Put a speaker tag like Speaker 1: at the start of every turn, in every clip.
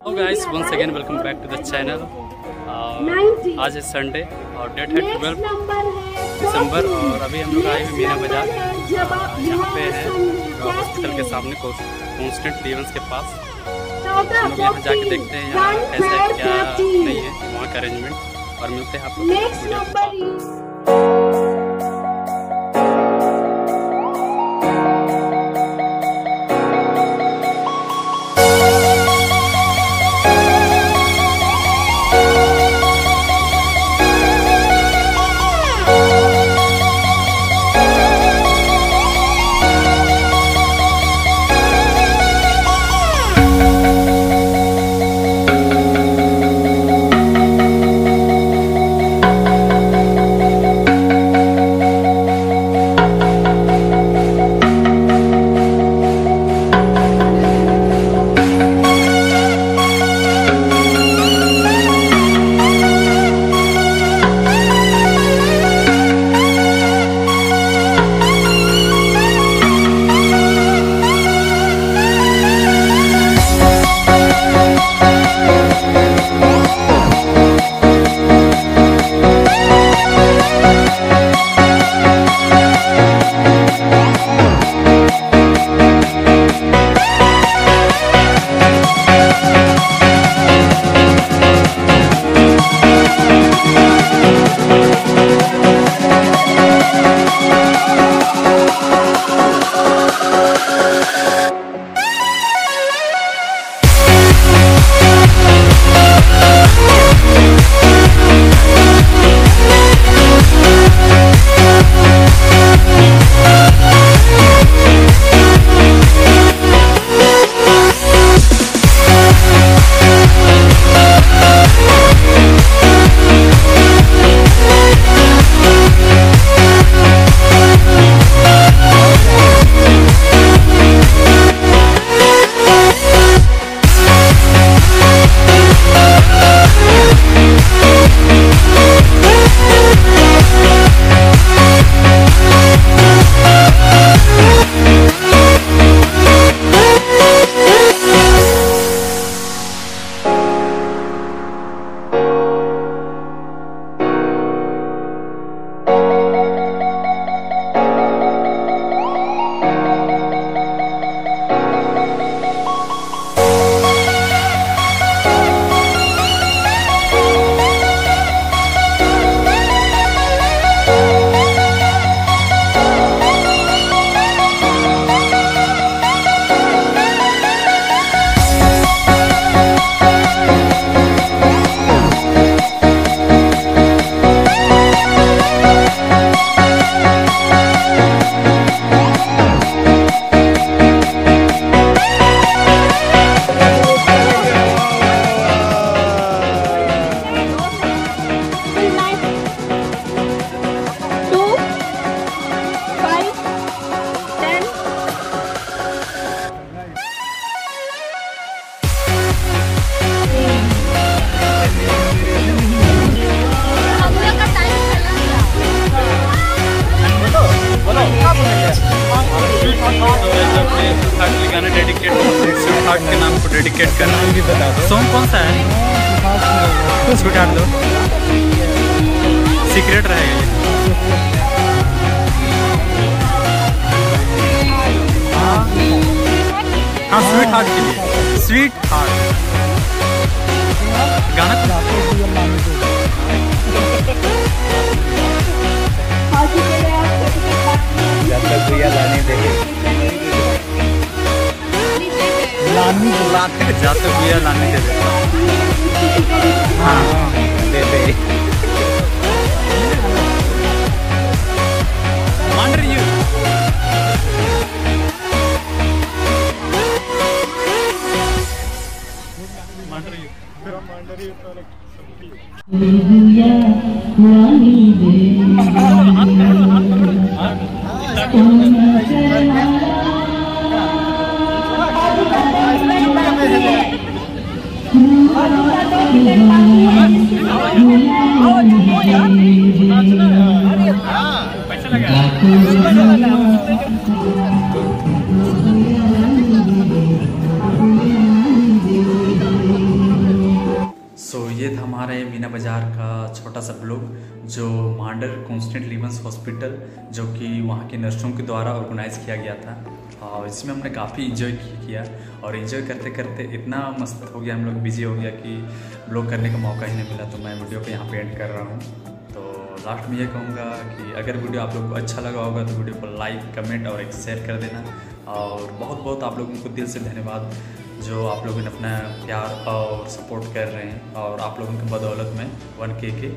Speaker 1: Hello guys once again welcome back to the channel आज है Sunday और date है ट्वेल्व दिसंबर और अभी हम लोग आए हुए मीना बाज़ार। यहाँ पे है हॉस्पिटल के सामने कॉन्स्टेंट लीवेंस के पास। हम लोग यहाँ जाके देखते हैं यहाँ कैसा है क्या नहीं है वहाँ का अरेंजमेंट और मिलते हैं आप लोग स्वीट हार्ट दो। सीक्रेट रहेगा ये। हाँ स्वीट हार्ट के लिए। स्वीट हार्ट गाना
Speaker 2: जब लाते
Speaker 1: जाते बिया लाने दे दे
Speaker 2: हाँ दे दे
Speaker 1: Under you. Under you. Under you. Hallelujah, hallelujah. सो ये था हमारे मीना बाज़ार का छोटा सा ब्लॉग, जो मांडर कॉन्स्टेंट लिवंस हॉस्पिटल, जो कि वहाँ के नर्सों के द्वारा ऑर्गेनाइज किया गया था। और इसमें हमने काफ़ी इन्जॉय किया। और इन्जॉय करते करते इतना मस्त हो गया, हम लोग बिज़ी हो गया कि ब्लॉग करने का मौका ही नहीं मिला तो मैं वीडियो को यहाँ पे एंड कर रहा हूँ। लास्ट में ये कहूँगा कि अगर वीडियो आप लोग को अच्छा लगा होगा तो वीडियो को लाइक कमेंट और एक शेयर कर देना। और बहुत बहुत आप लोगों को दिल से धन्यवाद जो आप लोगों ने अपना प्यार और सपोर्ट कर रहे हैं और आप लोगों की बदौलत में वन के के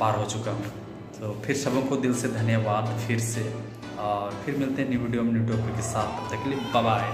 Speaker 1: पार हो चुका हूँ। तो फिर सबों को दिल से धन्यवाद फिर से। और फिर मिलते हैं न्यू वीडियो में न्यू टॉपिक के साथ। तकलीफ़ तक बाय